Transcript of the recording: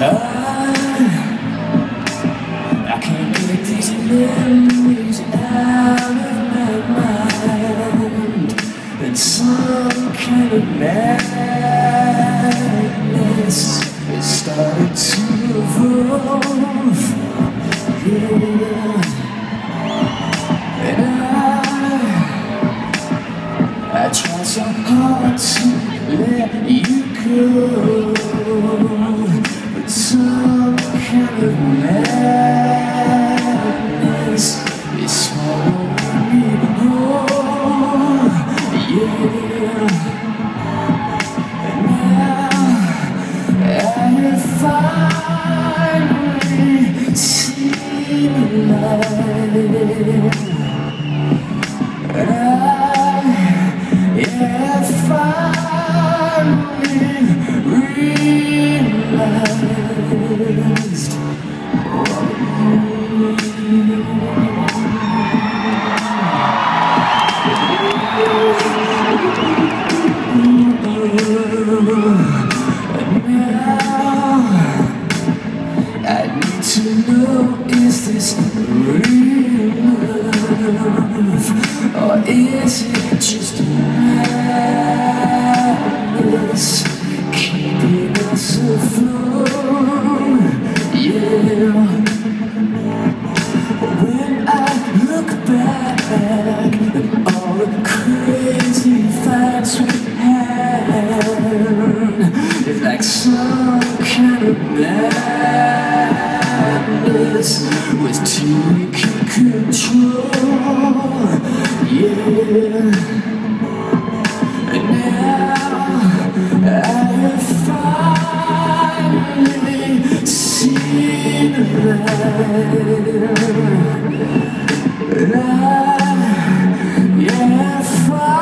I can't get these memories out of my mind. Some kind of madness. It started to evolve to know is this real love or is it just madness keeping us afloat? Yeah. When I look back at all the crazy fights we had, it's like some kind of madness was taking control. Yeah. And now I finally seen light.